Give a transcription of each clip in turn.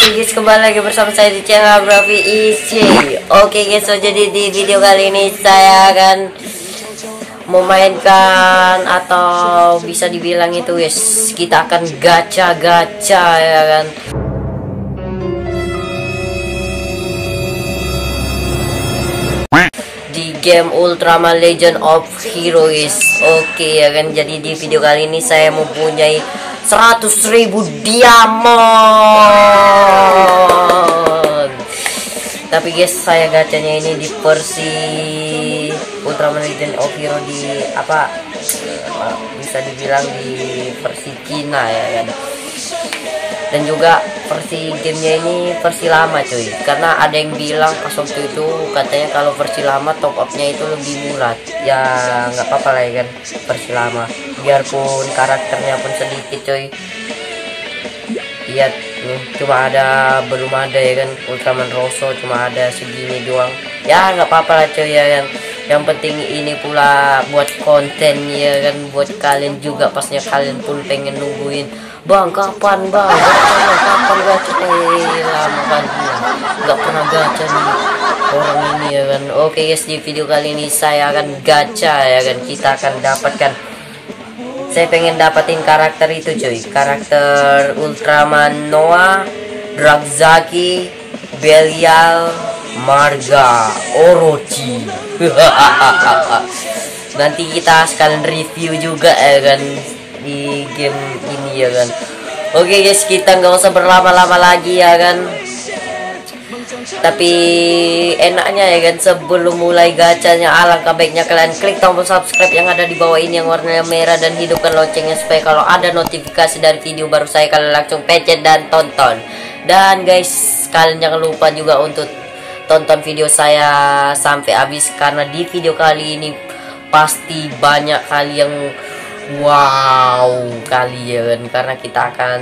Oke guys kembali lagi bersama saya di channel Bravi Isi Oke guys so jadi di video kali ini saya akan memainkan atau bisa dibilang itu guys kita akan gacha-gacha ya kan? Di game Ultraman Legend of Heroes. Oke ya kan? Jadi di video kali ini saya mempunyai 100.000 diamond. Tapi guys saya gacanya ini di versi Ultraman Legend of Hero di apa bisa dibilang di versi Cina ya kan dan juga versi gamenya ini versi lama cuy. Karena ada yang bilang pas waktu itu katanya kalau versi lama top upnya itu lebih murah. Ya nggak apa-apa lah ya kan versi lama. Biarpun karakternya pun sedikit cuy. Lihat nih cuma ada belum ada ya kan Ultraman Rosso cuma ada segini doang. Ya nggak apa-apa lah cuy ya kan. Yang penting ini pula buat konten ya kan. Buat kalian juga pasnya kalian pun pengen nungguin bang kapan bang? Kapan kapan gacha eh lama kan nggak pernah gacha nih. Orang ini ya kan. Oke guys di video kali ini saya akan gacha ya kan. Kita akan dapatkan. Saya pengen dapetin karakter itu cuy. Karakter Ultraman Noah Dragzaki Belial Marga Orochi. Nanti kita sekalian review juga ya kan di game ini ya kan? Oke guys kita nggak usah berlama-lama lagi ya kan? Tapi enaknya ya kan? Sebelum mulai gacanya alangkah baiknya kalian klik tombol subscribe yang ada di bawah ini yang warnanya merah dan hidupkan loncengnya supaya kalau ada notifikasi dari video baru saya kalian langsung pencet dan tonton. Dan guys kalian jangan lupa juga untuk tonton video saya sampai habis karena di video kali ini pasti banyak kali yang wow kalian. Karena kita akan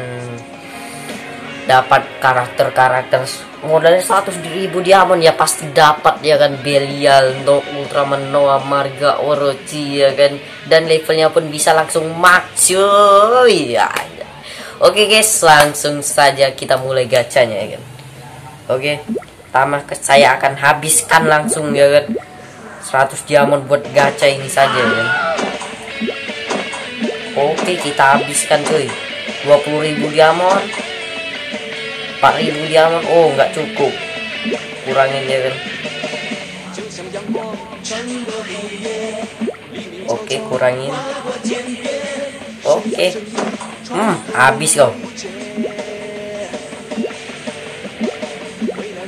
dapat karakter-karakter modalnya 100 ribu diamond ya pasti dapat ya kan? Belial no Ultraman Noah Marga Orochi ya kan? Dan levelnya pun bisa langsung max cuy. Ya oke guys langsung saja kita mulai gacanya ya kan? Oke pertama saya akan habiskan langsung ya kan? 100 diamond buat gacha ini saja ya kan Oke kita habiskan cuy. 20.000 diamond. 4.000 diamond. Oh nggak cukup. Kurangin ya kan? Oke kurangin. Oke. Hmm habis kok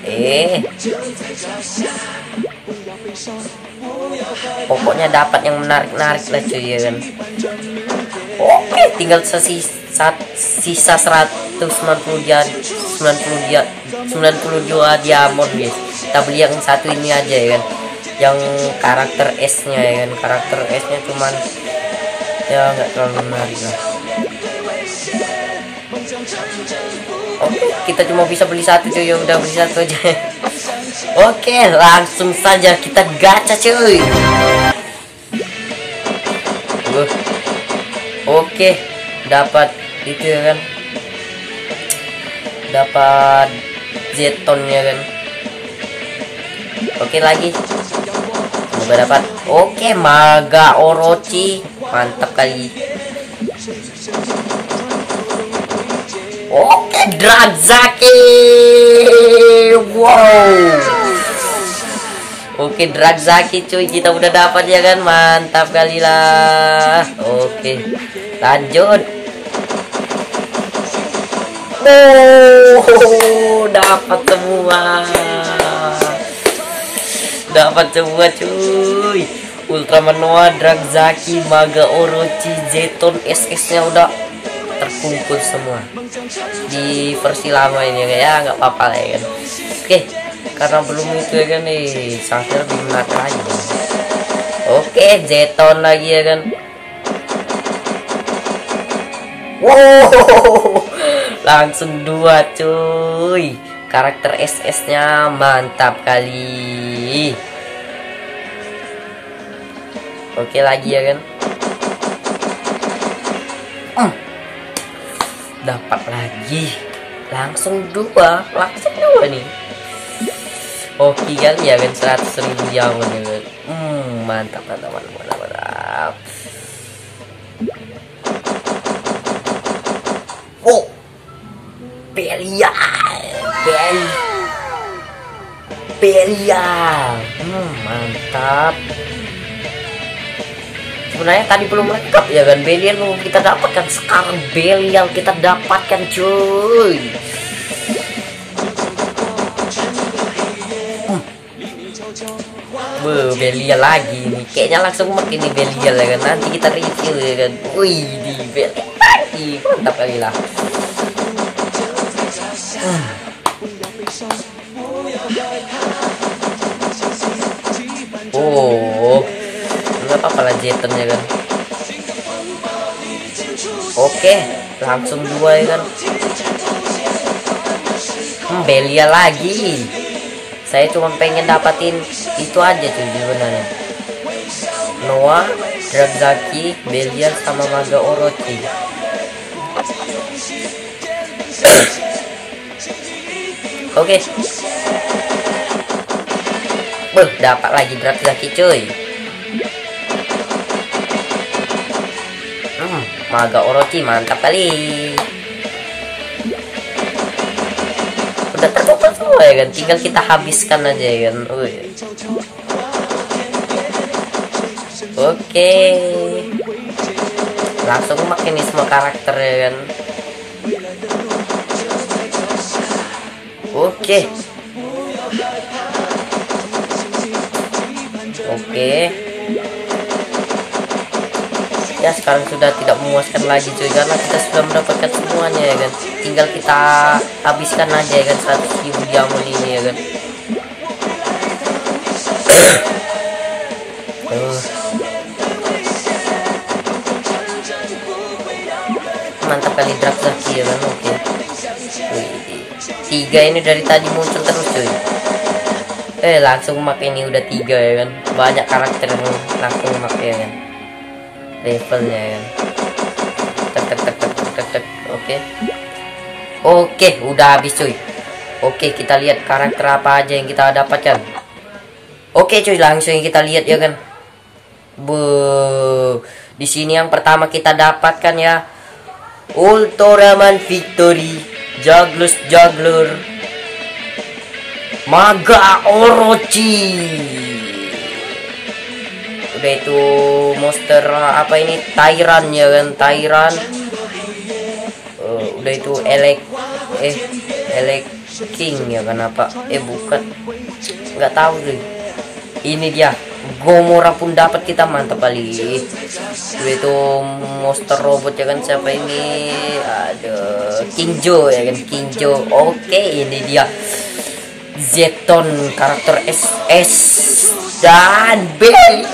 Eh. Pokoknya dapat yang menarik-narik lah cuy ya kan Oke, tinggal sisa sisa 190 dia 90 dia 92 diamond guys. Kita beli yang satu ini aja ya kan. Yang karakter S-nya ya kan. Karakter S-nya cuman ya nggak terlalu menarik lah. Oke, kita cuma bisa beli satu cuy. Ya udah beli satu aja. Oke, langsung saja kita gacha cuy. Uh. Oke, dapat itu ya kan. Dapat jetonnya kan. Oke lagi. Semoga dapat. Oke, Maga Orochi. Mantap kali. Oke, Dragzaki. Wow. Oke Dragzaki cuy. Kita udah dapat ya kan? Mantap kali lah. Oke lanjut. Oh dapat semua. Dapat semua cuy. Ultraman Noah Dragzaki Maga Orochi Zeton SS nya udah terkumpul semua. Di versi lama ini ya nggak apa-apa lah ya kan? Oke karena belum itu ya kan nih sangat lebih menarik lagi. Oke jeton lagi ya kan. Wow langsung dua cuy. Karakter SS nya mantap kali. Oke lagi ya kan. Hmm. dapat lagi. Langsung dua langsung dua nih Oke ya kan? 100 ribu jaman ya. Kan hmm, mantap mantap mantap mantap, mantap. Oh! Belia Bel Belia hmm, mantap. Sebenarnya tadi belum lengkap ya kan? Belial kita dapatkan sekarang Belial kita dapatkan cuy Be, Belial lagi nih kayaknya langsung makin nih Belial ya kan. Nanti kita review ya kan. Wih di Belial lagi. Mantap kali lah. Oh nggak apa-apa lah Jeton ya kan. Oke langsung dua ya kan. Hmm, Belia lagi saya cuma pengen dapatin itu aja cuy sebenarnya Noah Dragzaki Belia sama Maga Orochi Oke. Okay. Dapat lagi Dragzaki cuy. Maga Orochi mantap kali udah terkumpul semua ya kan? Tinggal kita habiskan aja ya kan? Uy. oke. Langsung makin nih semua karakter ya kan? Oke. Oke ya sekarang sudah tidak memuaskan lagi cuy karena kita sudah mendapatkan semuanya ya kan? Tinggal kita habiskan aja ya kan 100 ribu diamond ini ya kan? Uh. mantap kali drag Zaki ya kan? Oke. Tiga ini dari tadi muncul terus cuy. Eh langsung mak ini udah tiga ya kan? Banyak karakter yang langsung mak ya kan levelnya ya tek tek tek tek tek tek oke. Oke udah habis cuy. Oke kita lihat karakter apa aja yang kita dapatkan. Oke cuy langsung kita lihat ya kan. Bu di sini yang pertama kita dapatkan ya. Ultraman Victory Jaglus Jaglur Maga Orochi udah itu monster apa ini? Tyran ya kan Tyran. Uh, udah itu elek eh elek king ya kan apa? Eh bukan. Nggak tahu sih ini dia Gomora pun dapat kita mantap kali. Udah itu monster robot ya kan siapa ini? Ada Kingjo ya kan Kingjo oke ini dia. Zeton karakter SS dan beda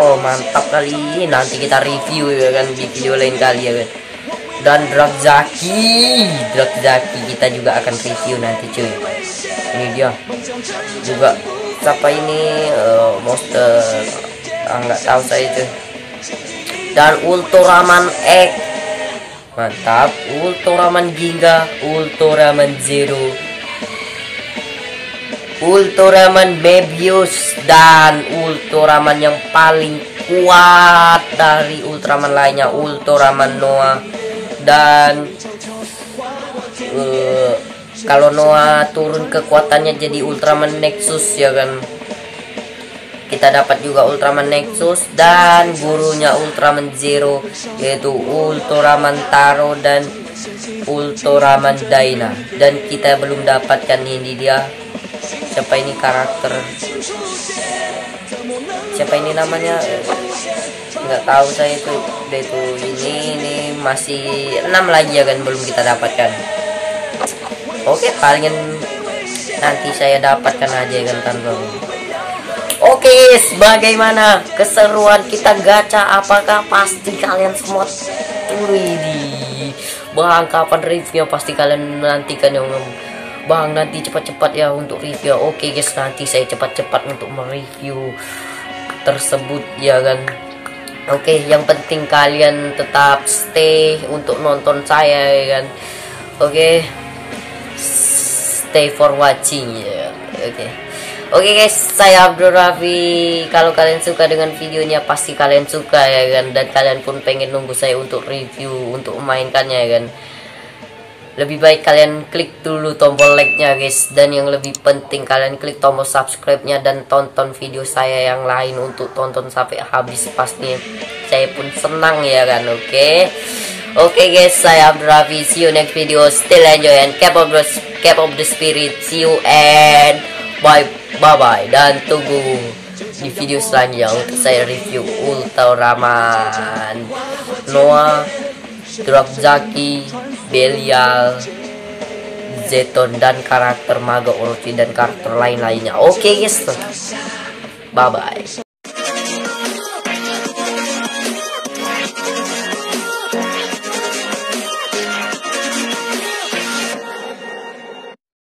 oh mantap kali. Nanti kita review ya kan di video lain kali ya kan. Dan drag zaki. Drag zaki kita juga akan review nanti cuy. Ini dia. Juga siapa ini? Uh, monster. Ah, tahu saya itu dan Ultraman X. Mantap. Ultraman Ginga. Ultraman Zero Ultraman Mebius dan Ultraman yang paling kuat dari Ultraman lainnya Ultraman Noah. Dan uh, kalau Noah turun kekuatannya jadi Ultraman Nexus ya kan? Kita dapat juga Ultraman Nexus dan gurunya Ultraman Zero yaitu Ultraman Taro dan Ultraman Dyna dan kita belum dapatkan ini dia siapa ini karakter? Siapa ini namanya? Nggak tahu saya itu. Dia itu ini ini masih enam lagi ya kan belum kita dapatkan. Oke palingan nanti saya dapatkan aja kan tanpa oke bagaimana keseruan kita gacha apakah pasti kalian semua turi di bang kapan review pasti kalian menantikan yang Bang nanti cepat-cepat ya untuk review Oke guys nanti saya cepat-cepat untuk mereview tersebut ya kan Oke yang penting kalian tetap stay untuk nonton saya ya kan Oke. Stay for watching ya. Oke. Oke guys, saya Abdul Rafi. Kalau kalian suka dengan videonya pasti kalian suka ya kan dan kalian pun pengen nunggu saya untuk review untuk memainkannya ya kan. Lebih baik kalian klik dulu tombol like-nya guys dan yang lebih penting kalian klik tombol subscribe-nya dan tonton video saya yang lain untuk tonton sampai habis pasti saya pun senang ya kan. Oke. Oke guys, saya Abdul Rafi. See you next video. Still enjoy and keep of the, keep of the spirit. See you and bye bye bye dan tunggu di video selanjutnya untuk saya review Ultraman Noah Zaki Belial Zeton dan karakter Maga Orochi dan karakter lain-lainnya. Oke okay, guys. Bye bye